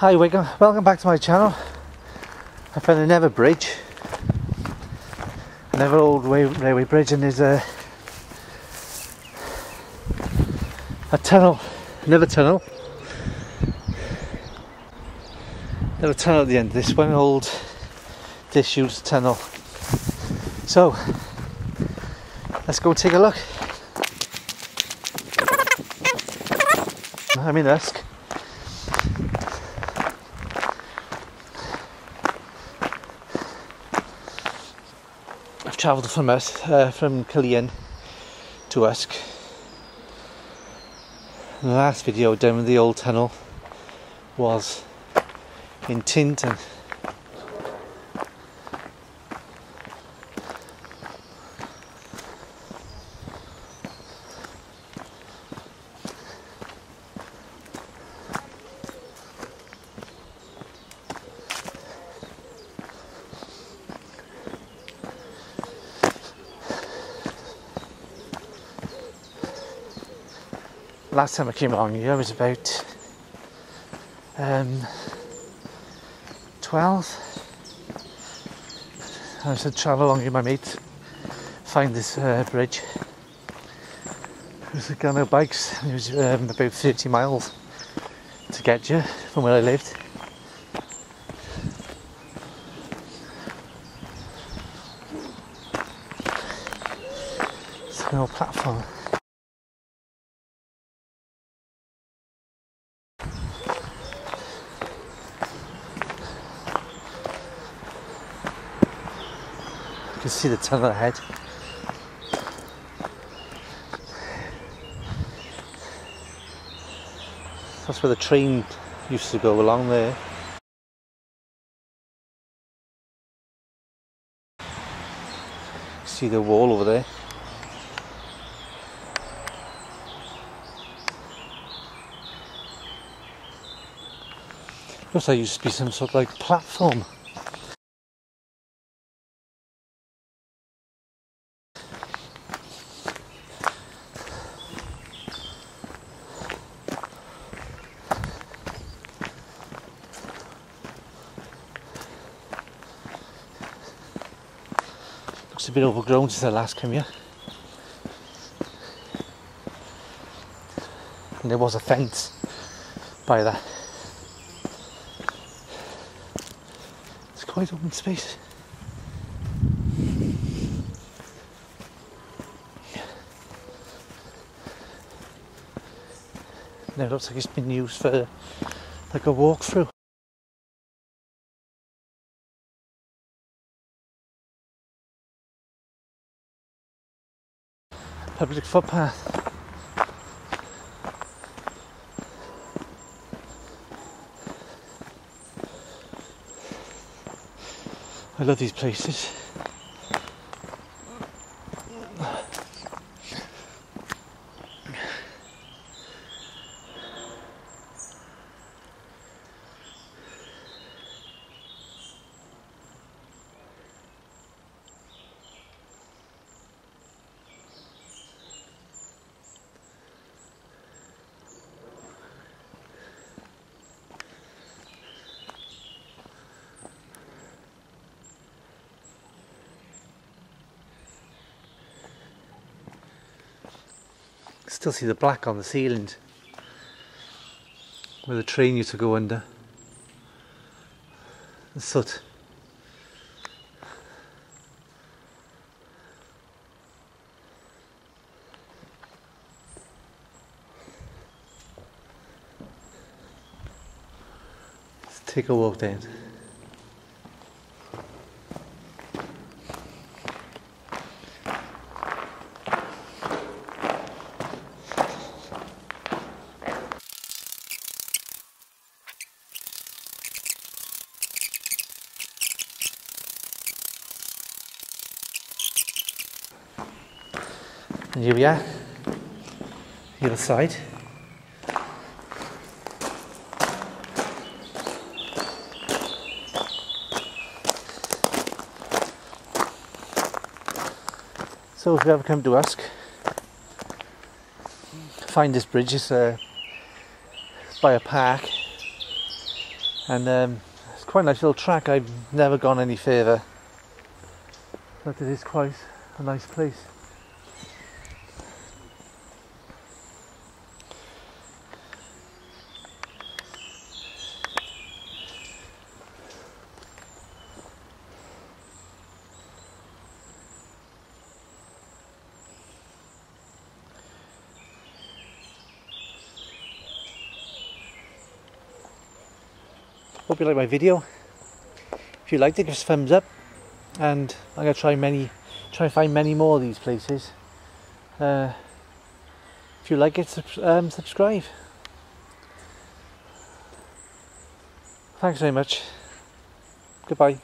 Hi, welcome, welcome back to my channel. I found another bridge, another old way, railway bridge, and there's a a tunnel, another tunnel, another tunnel at the end. This one old disused tunnel. So let's go take a look. I'm in Usk. I've travelled from us uh, from Killeen to Usk. the last video with the old tunnel was in Tintern. Last time I came along here was about um, 12 I was travel along with my mate find this uh, bridge. It was a on our bikes it was um, about 30 miles to get you from where I lived. Old platform You can see the tunnel ahead. That's where the train used to go along there. See the wall over there. Looks like used to be some sort of like platform. Looks a bit overgrown since I last came here. And there was a fence by that. It's quite open space. Now it looks like it's been used for like a walkthrough. Public footpath. I love these places. Still see the black on the ceiling where the train used to go under. The soot. Let's take a walk down. And here we are, the other side. So if you ever come to Usk, find this bridge, it's uh, by a park. and um, it's quite a nice little track. I've never gone any further, but it is quite a nice place. Hope you like my video. If you liked it, give us a thumbs up. And I'm gonna try many, try and find many more of these places. Uh, if you like it, um, subscribe. Thanks very much. Goodbye.